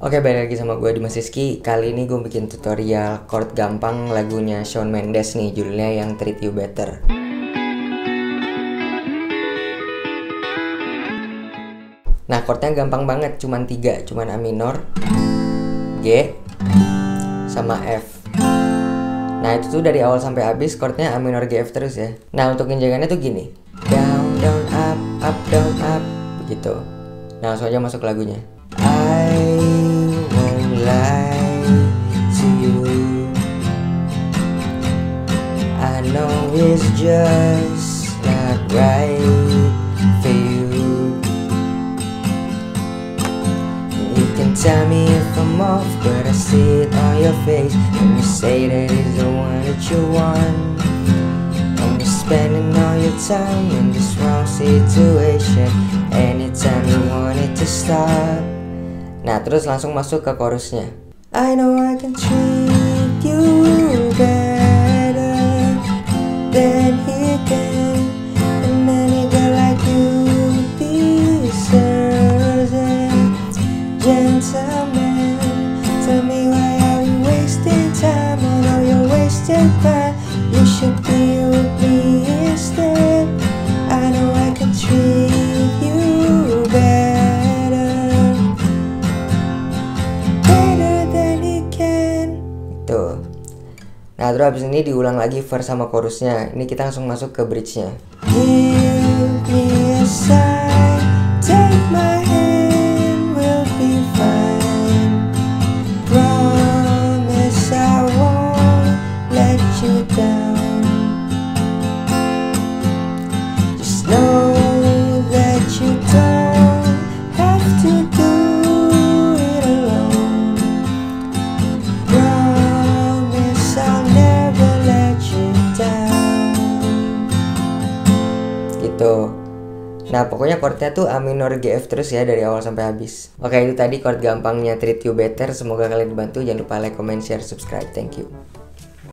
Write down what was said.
Oke balik lagi sama gue Dimas Rizky. Kali ini gue bikin tutorial chord gampang lagunya Shawn Mendes nih Judulnya yang Treat You Better. Nah chordnya gampang banget Cuman tiga Cuman A minor G Sama F. Nah itu tuh dari awal sampai habis chordnya A minor G F terus ya. Nah untuk injakannya tuh gini. Down down up up down up Begitu. Nah langsung aja masuk lagunya. I Know it's just not right for you. You can tell me if I'm off But I see it on your face. When you say that it's the one that you want And you're spending all your time in this wrong situation Anytime you want it to stop. Nah terus langsung masuk ke chorusnya. I know I can treat you better than he can. And any girl like you deserves a gentleman Tell me why are you wasting time? Although you're wasting time You should be with me instead Nah terus abis ini diulang lagi verse sama chorusnya. Ini kita langsung masuk ke bridge-nya. Down Gitu Nah pokoknya chordnya tuh A minor G F terus ya dari awal sampai habis. Oke itu tadi chord gampangnya Treat You Better. Semoga kalian dibantu. Jangan lupa like, comment, share, subscribe. Thank you